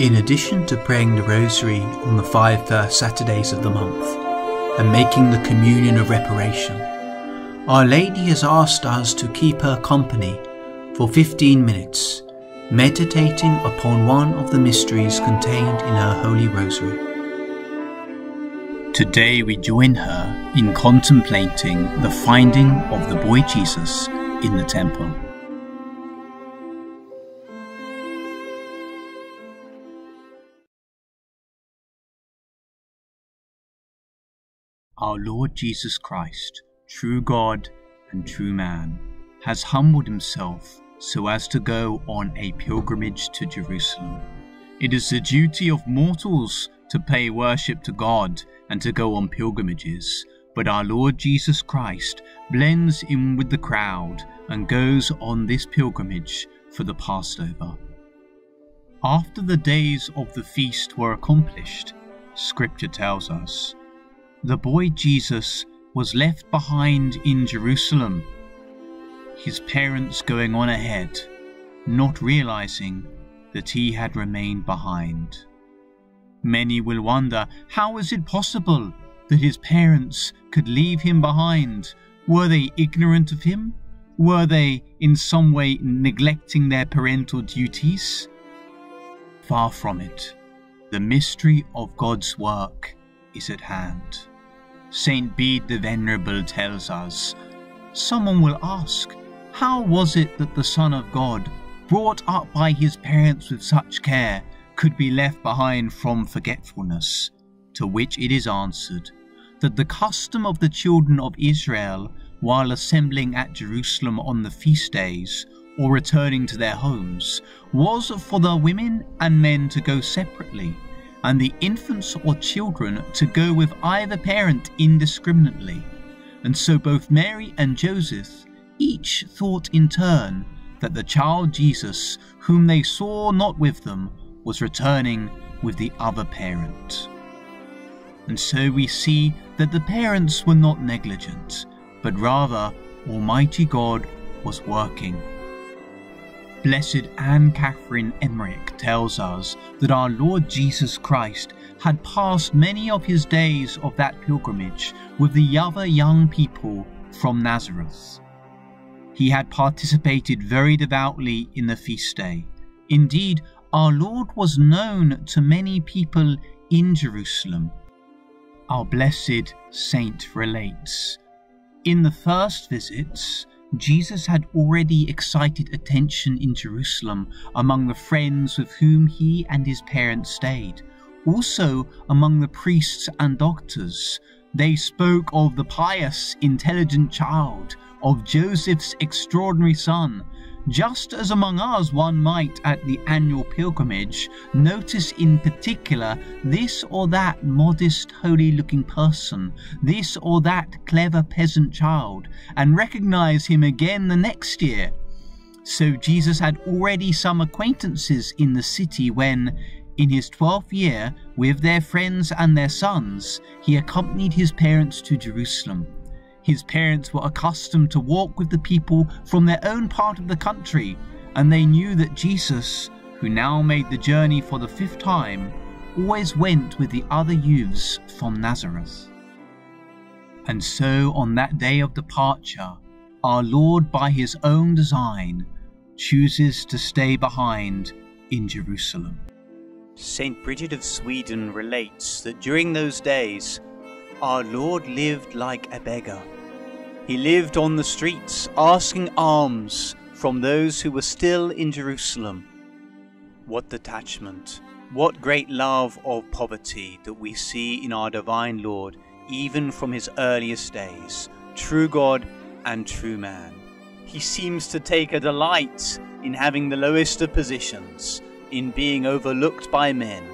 In addition to praying the Rosary on the five first Saturdays of the month and making the Communion of Reparation, Our Lady has asked us to keep her company for 15 minutes, meditating upon one of the mysteries contained in her Holy Rosary. Today we join her in contemplating the finding of the boy Jesus in the temple. Our Lord Jesus Christ, true God and true man, has humbled himself so as to go on a pilgrimage to Jerusalem. It is the duty of mortals to pay worship to God and to go on pilgrimages, but our Lord Jesus Christ blends in with the crowd and goes on this pilgrimage for the Passover. After the days of the feast were accomplished, Scripture tells us, the boy Jesus was left behind in Jerusalem, his parents going on ahead, not realizing that he had remained behind. Many will wonder how is it possible that his parents could leave him behind? Were they ignorant of him? Were they in some way neglecting their parental duties? Far from it. The mystery of God's work is at hand. Saint Bede the Venerable tells us, Someone will ask, how was it that the Son of God, brought up by his parents with such care, could be left behind from forgetfulness? To which it is answered, that the custom of the children of Israel, while assembling at Jerusalem on the feast days, or returning to their homes, was for the women and men to go separately and the infants or children to go with either parent indiscriminately. And so both Mary and Joseph each thought in turn that the child Jesus, whom they saw not with them, was returning with the other parent. And so we see that the parents were not negligent, but rather Almighty God was working Blessed Anne Catherine Emmerich tells us that our Lord Jesus Christ had passed many of his days of that pilgrimage with the other young people from Nazareth. He had participated very devoutly in the feast day. Indeed, our Lord was known to many people in Jerusalem. Our blessed saint relates In the first visits, Jesus had already excited attention in Jerusalem among the friends with whom he and his parents stayed. Also among the priests and doctors. They spoke of the pious, intelligent child, of Joseph's extraordinary son, just as among us one might at the annual pilgrimage notice in particular this or that modest holy looking person, this or that clever peasant child, and recognize him again the next year. So Jesus had already some acquaintances in the city when, in his twelfth year, with their friends and their sons, he accompanied his parents to Jerusalem his parents were accustomed to walk with the people from their own part of the country, and they knew that Jesus, who now made the journey for the fifth time, always went with the other youths from Nazareth. And so on that day of departure, our Lord, by his own design, chooses to stay behind in Jerusalem. St. Bridget of Sweden relates that during those days, our Lord lived like a beggar. He lived on the streets asking alms from those who were still in Jerusalem. What detachment, what great love of poverty that we see in our divine Lord, even from his earliest days, true God and true man. He seems to take a delight in having the lowest of positions, in being overlooked by men,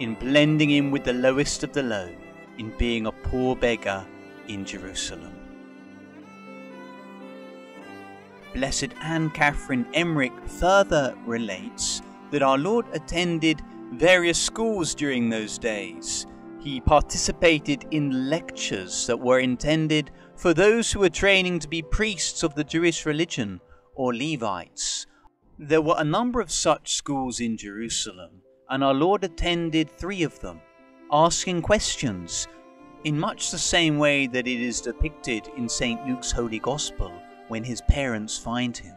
in blending in with the lowest of the low in being a poor beggar in Jerusalem. Blessed Anne Catherine Emmerich further relates that our Lord attended various schools during those days. He participated in lectures that were intended for those who were training to be priests of the Jewish religion or Levites. There were a number of such schools in Jerusalem, and our Lord attended three of them, asking questions in much the same way that it is depicted in St. Luke's Holy Gospel when his parents find him.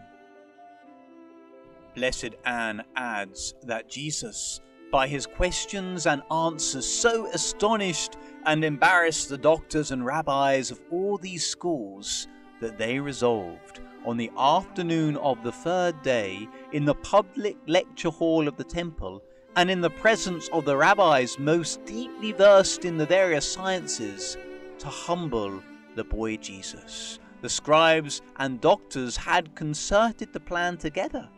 Blessed Anne adds that Jesus, by his questions and answers, so astonished and embarrassed the doctors and rabbis of all these schools that they resolved, on the afternoon of the third day, in the public lecture hall of the temple, and in the presence of the rabbis most deeply versed in the various sciences, to humble the boy Jesus. The scribes and doctors had concerted the plan together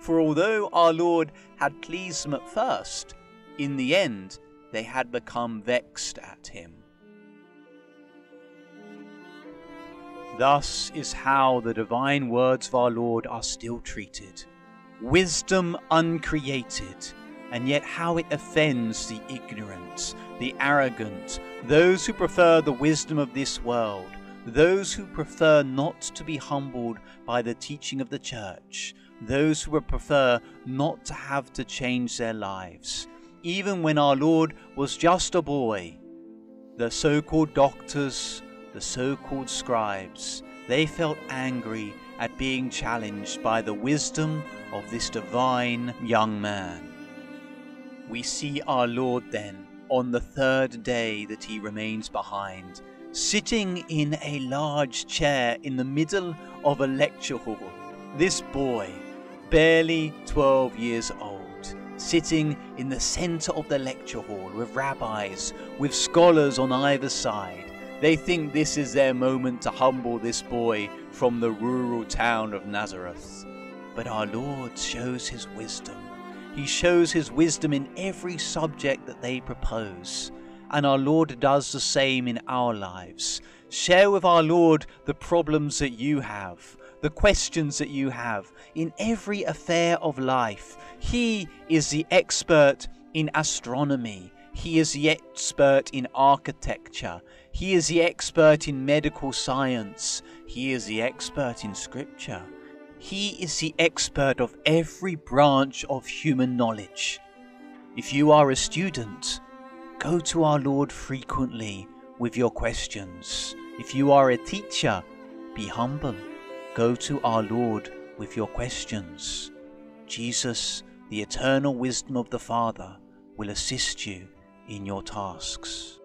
for although our Lord had pleased them at first, in the end they had become vexed at him. Thus is how the divine words of our Lord are still treated. Wisdom uncreated, and yet how it offends the ignorant, the arrogant, those who prefer the wisdom of this world, those who prefer not to be humbled by the teaching of the church, those who would prefer not to have to change their lives. Even when our Lord was just a boy, the so called doctors, the so called scribes, they felt angry at being challenged by the wisdom of this divine young man. We see our Lord then, on the third day that he remains behind, sitting in a large chair in the middle of a lecture hall. This boy, barely 12 years old, sitting in the center of the lecture hall with rabbis, with scholars on either side. They think this is their moment to humble this boy from the rural town of Nazareth. But our Lord shows his wisdom. He shows his wisdom in every subject that they propose. And our Lord does the same in our lives. Share with our Lord the problems that you have the questions that you have in every affair of life. He is the expert in astronomy. He is the expert in architecture. He is the expert in medical science. He is the expert in scripture. He is the expert of every branch of human knowledge. If you are a student, go to our Lord frequently with your questions. If you are a teacher, be humble. Go to our Lord with your questions. Jesus, the eternal wisdom of the Father, will assist you in your tasks.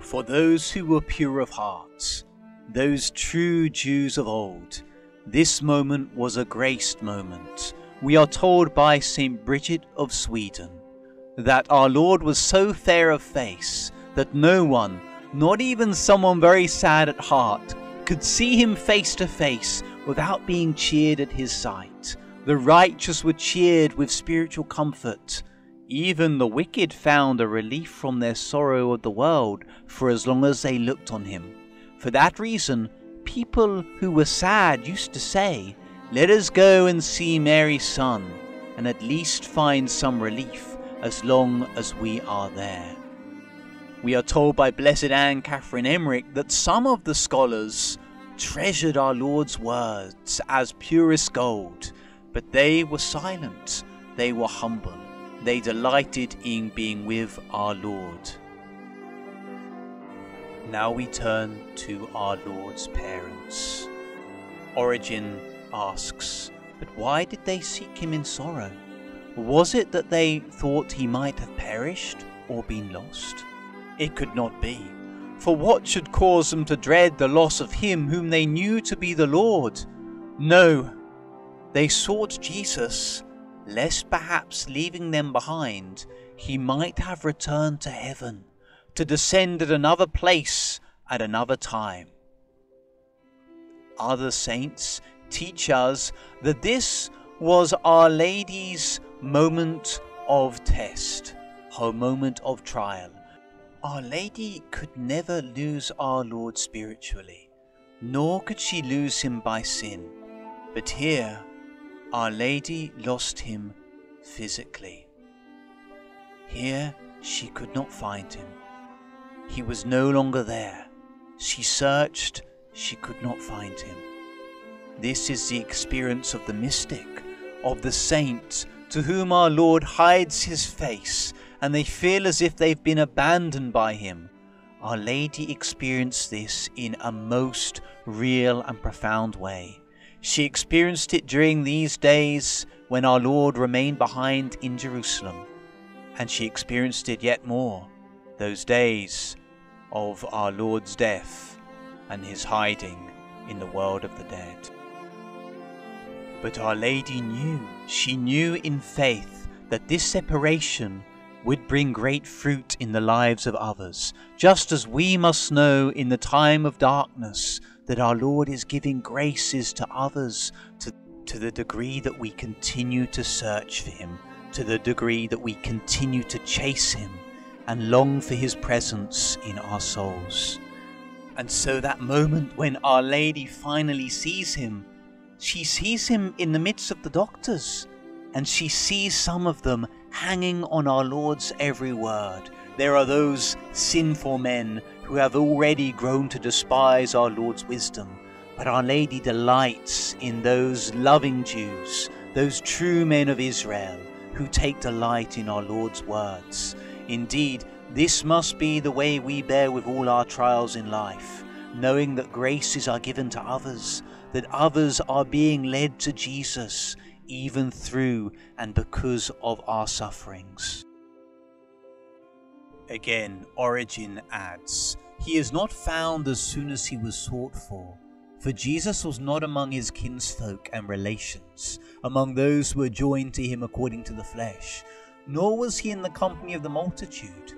For those who were pure of heart, those true Jews of old, this moment was a graced moment. We are told by St. Bridget of Sweden that our Lord was so fair of face that no one, not even someone very sad at heart, could see him face to face without being cheered at his sight. The righteous were cheered with spiritual comfort. Even the wicked found a relief from their sorrow of the world for as long as they looked on him. For that reason, people who were sad used to say, Let us go and see Mary's son, and at least find some relief as long as we are there. We are told by Blessed Anne Catherine Emmerich that some of the scholars treasured our Lord's words as purest gold, but they were silent, they were humble, they delighted in being with our Lord. Now we turn to our Lord's parents. Origen asks, But why did they seek him in sorrow? Was it that they thought he might have perished or been lost? It could not be. For what should cause them to dread the loss of him whom they knew to be the Lord? No, they sought Jesus, lest perhaps leaving them behind, he might have returned to heaven, to descend at another place at another time. Other saints teach us that this was Our Lady's moment of test, her moment of trial. Our Lady could never lose our Lord spiritually, nor could she lose him by sin. But here, Our Lady lost him physically. Here, she could not find him. He was no longer there. She searched, she could not find him. This is the experience of the mystic, of the saint to whom our Lord hides his face, and they feel as if they've been abandoned by him. Our Lady experienced this in a most real and profound way. She experienced it during these days when our Lord remained behind in Jerusalem, and she experienced it yet more those days of our Lord's death and his hiding in the world of the dead. But Our Lady knew, she knew in faith that this separation would bring great fruit in the lives of others, just as we must know in the time of darkness that our Lord is giving graces to others to, to the degree that we continue to search for Him, to the degree that we continue to chase Him and long for His presence in our souls. And so that moment when Our Lady finally sees Him, she sees Him in the midst of the doctors, and she sees some of them hanging on our Lord's every word. There are those sinful men who have already grown to despise our Lord's wisdom. But Our Lady delights in those loving Jews, those true men of Israel, who take delight in our Lord's words. Indeed, this must be the way we bear with all our trials in life, knowing that graces are given to others, that others are being led to Jesus, even through and because of our sufferings. Again, Origen adds, He is not found as soon as he was sought for. For Jesus was not among his kinsfolk and relations, among those who were joined to him according to the flesh, nor was he in the company of the multitude.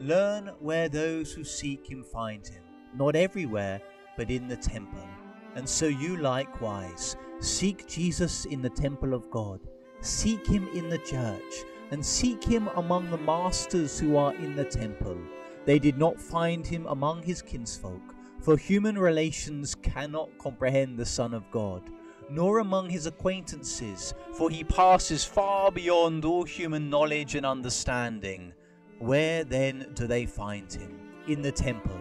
Learn where those who seek him find him, not everywhere, but in the temple. And so you likewise seek Jesus in the temple of God, seek him in the church and seek him among the masters who are in the temple. They did not find him among his kinsfolk, for human relations cannot comprehend the Son of God, nor among his acquaintances, for he passes far beyond all human knowledge and understanding. Where then do they find him? In the temple.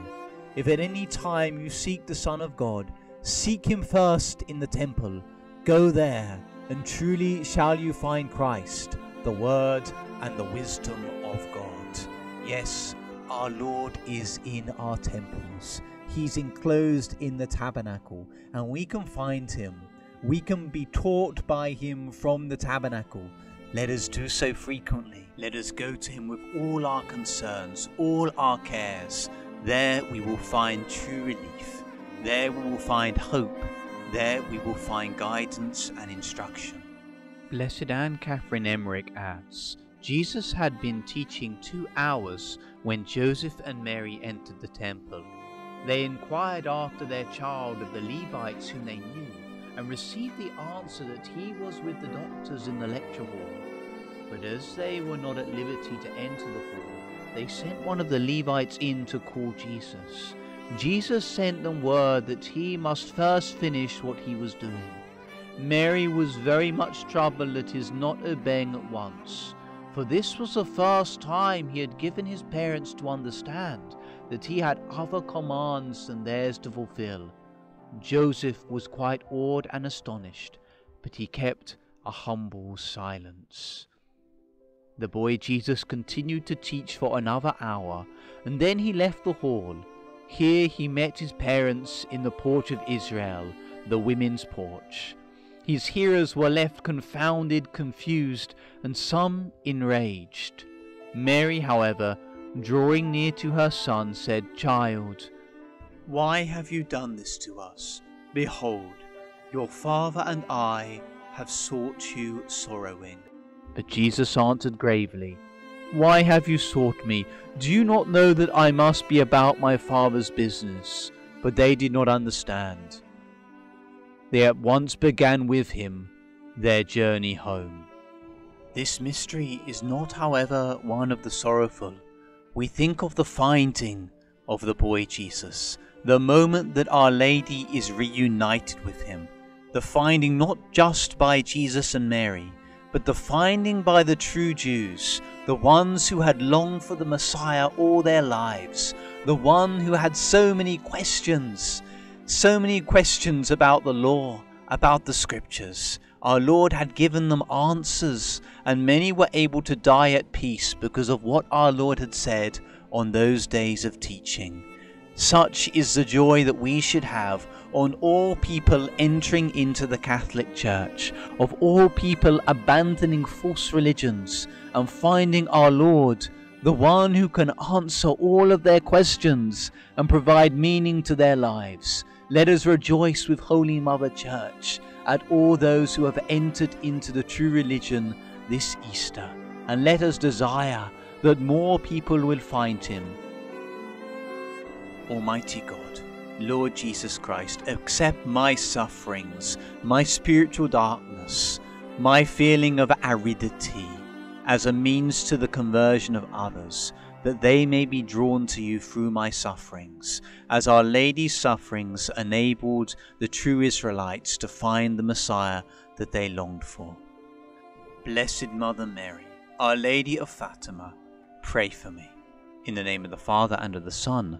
If at any time you seek the Son of God, seek him first in the temple. Go there, and truly shall you find Christ the Word, and the wisdom of God. Yes, our Lord is in our temples. He's enclosed in the tabernacle, and we can find him. We can be taught by him from the tabernacle. Let us do so frequently. Let us go to him with all our concerns, all our cares. There we will find true relief. There we will find hope. There we will find guidance and instruction. Blessed Anne Catherine Emmerich adds, Jesus had been teaching two hours when Joseph and Mary entered the temple. They inquired after their child of the Levites whom they knew, and received the answer that he was with the doctors in the lecture hall. But as they were not at liberty to enter the hall, they sent one of the Levites in to call Jesus. Jesus sent them word that he must first finish what he was doing. Mary was very much troubled at his not obeying at once, for this was the first time he had given his parents to understand that he had other commands than theirs to fulfill. Joseph was quite awed and astonished, but he kept a humble silence. The boy Jesus continued to teach for another hour, and then he left the hall. Here he met his parents in the porch of Israel, the women's porch. His hearers were left confounded, confused, and some enraged. Mary, however, drawing near to her son, said, Child, why have you done this to us? Behold, your father and I have sought you sorrowing. But Jesus answered gravely, Why have you sought me? Do you not know that I must be about my Father's business? But they did not understand they at once began with him their journey home. This mystery is not, however, one of the sorrowful. We think of the finding of the boy Jesus, the moment that Our Lady is reunited with him, the finding not just by Jesus and Mary, but the finding by the true Jews, the ones who had longed for the Messiah all their lives, the one who had so many questions so many questions about the law, about the scriptures. our Lord had given them answers, and many were able to die at peace because of what our Lord had said on those days of teaching. Such is the joy that we should have on all people entering into the Catholic Church, of all people abandoning false religions and finding our Lord, the one who can answer all of their questions and provide meaning to their lives. Let us rejoice with Holy Mother Church at all those who have entered into the true religion this Easter, and let us desire that more people will find Him. Almighty God, Lord Jesus Christ, accept my sufferings, my spiritual darkness, my feeling of aridity, as a means to the conversion of others, that they may be drawn to you through my sufferings, as Our Lady's sufferings enabled the true Israelites to find the Messiah that they longed for. Blessed Mother Mary, Our Lady of Fatima, pray for me. In the name of the Father, and of the Son,